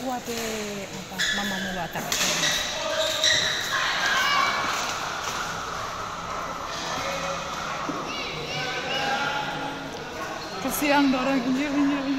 pe apa mama mo bata. Kasihan orang ini ini ini.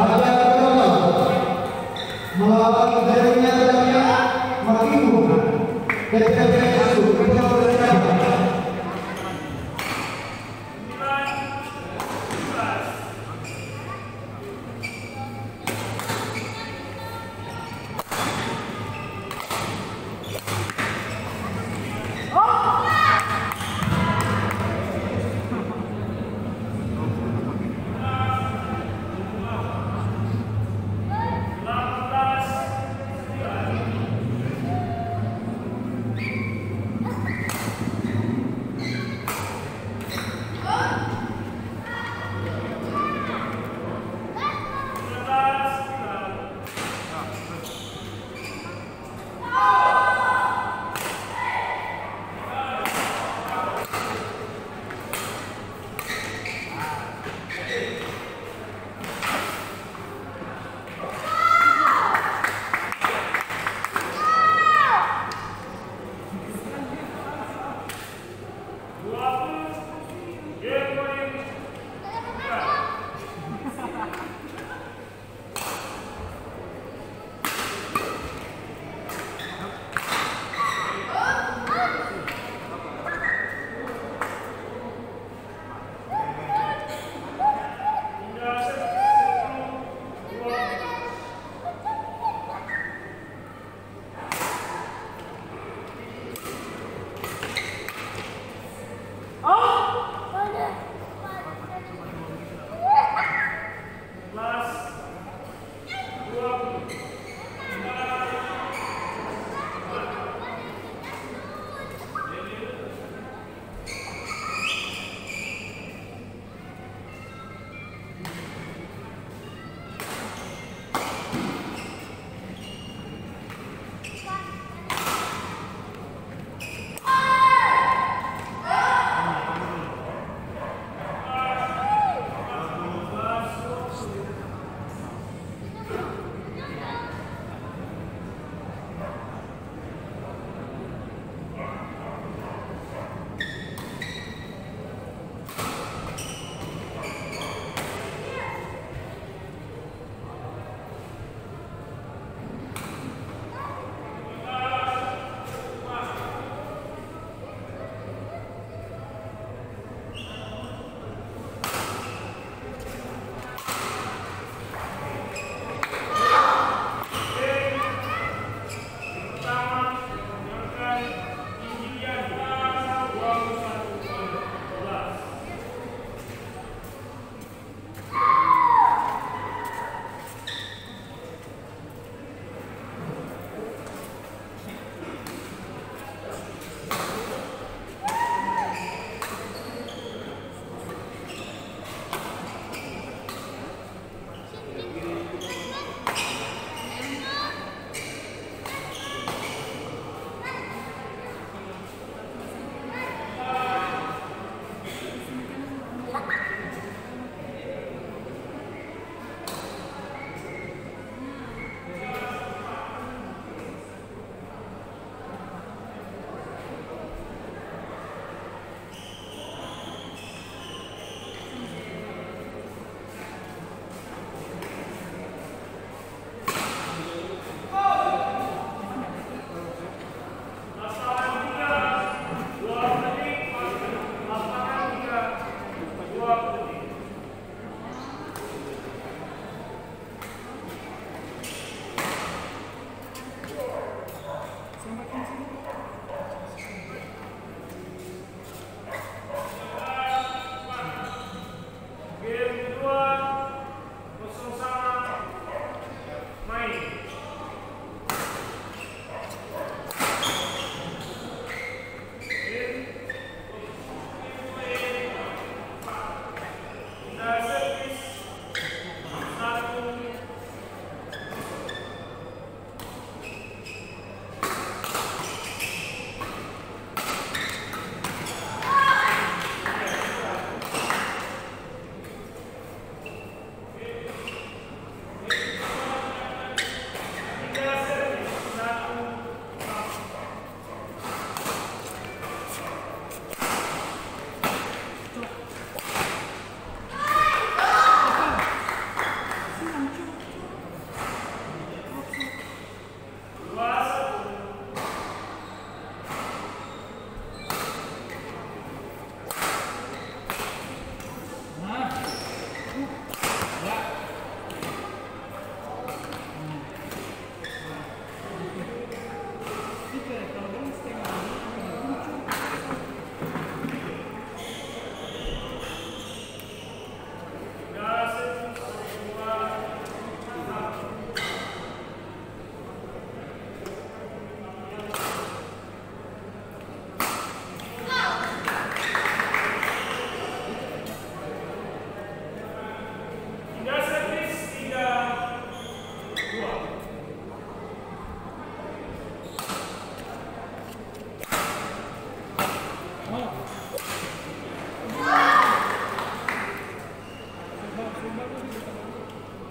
ada Allah melawan darinya dan ketika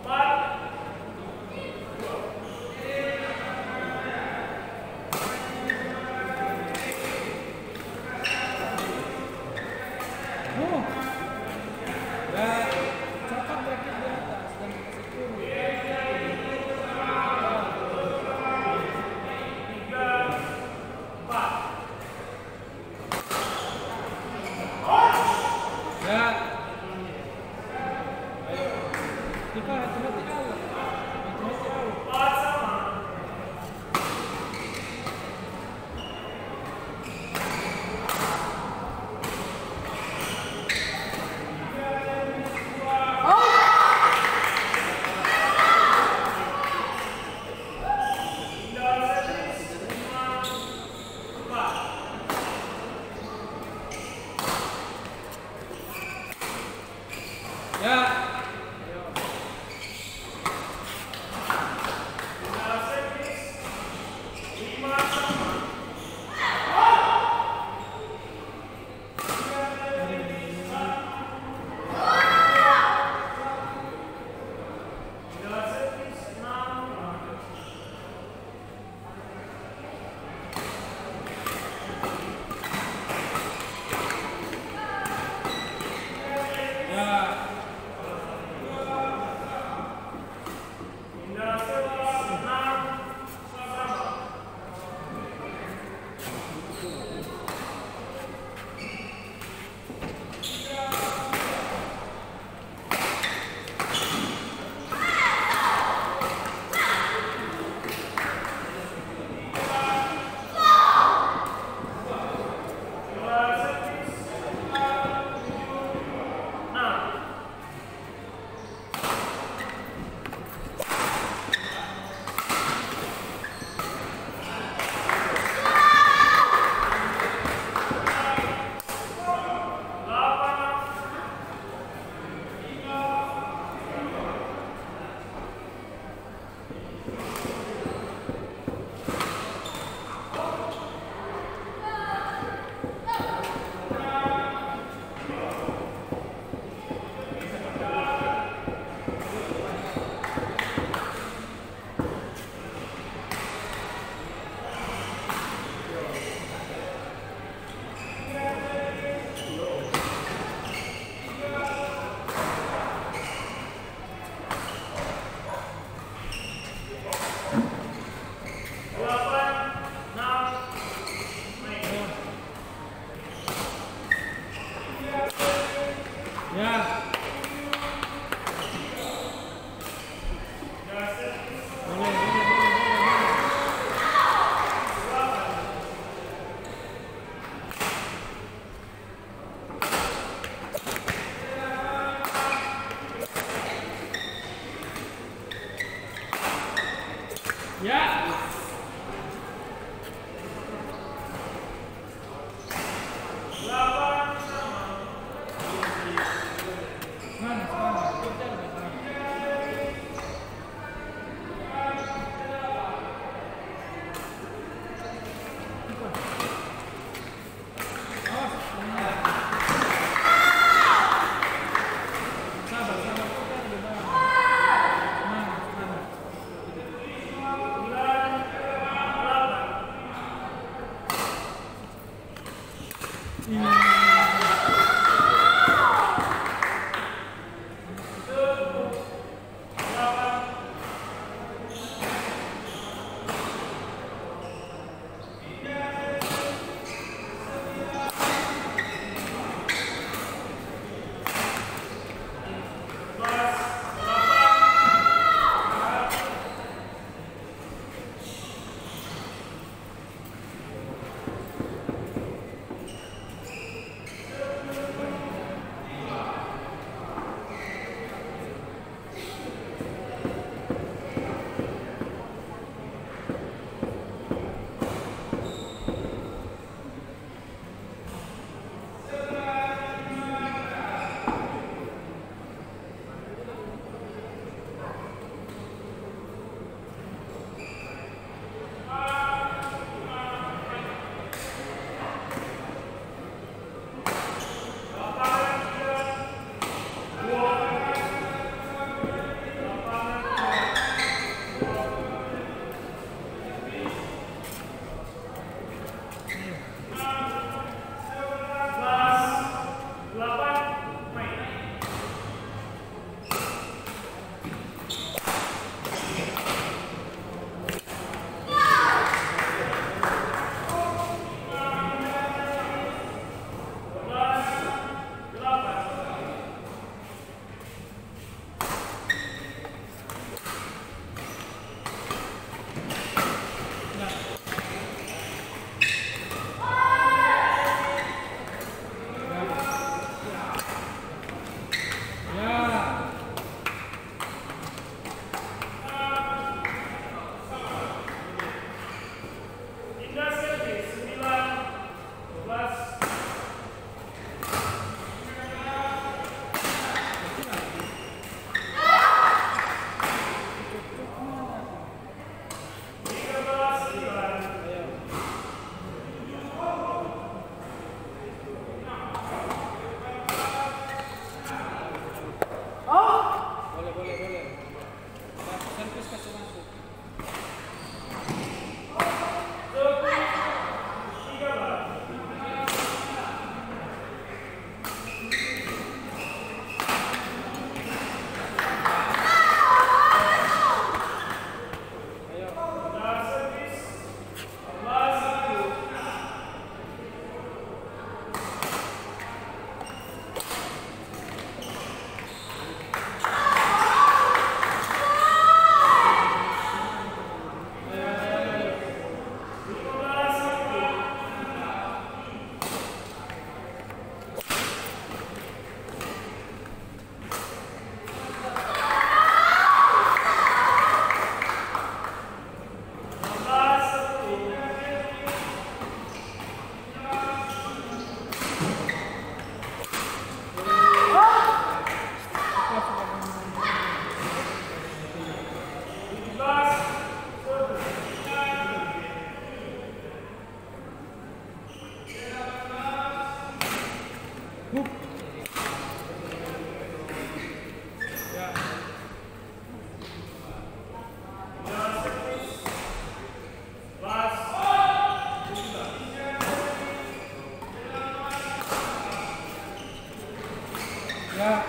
Para 자